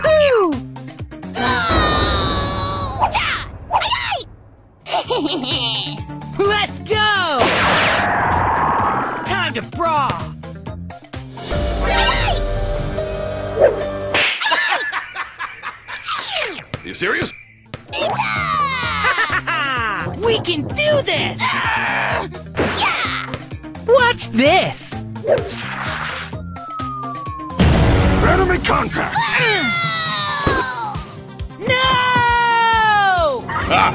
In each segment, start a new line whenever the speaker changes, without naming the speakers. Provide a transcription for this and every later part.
Let's go! Time to brawl!
You serious?
we can do this! What's this?
Enemy contact! Rough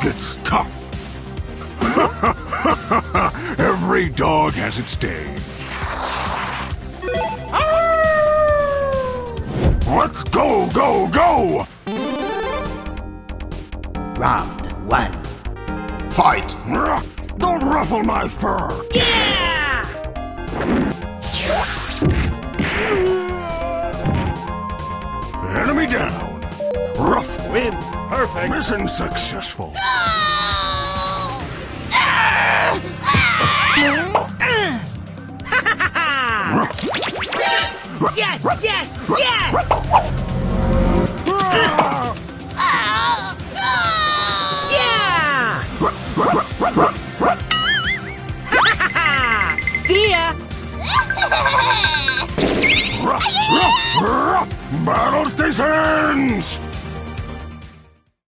gets tough. Every dog has its day. Ah! Let's go, go, go!
Round one.
Fight! Don't ruffle my fur!
Yeah!
Enemy down! Rough
Win. Perfect.
mission successful.
Yes, yes, yes! Yeah!
Battle stations!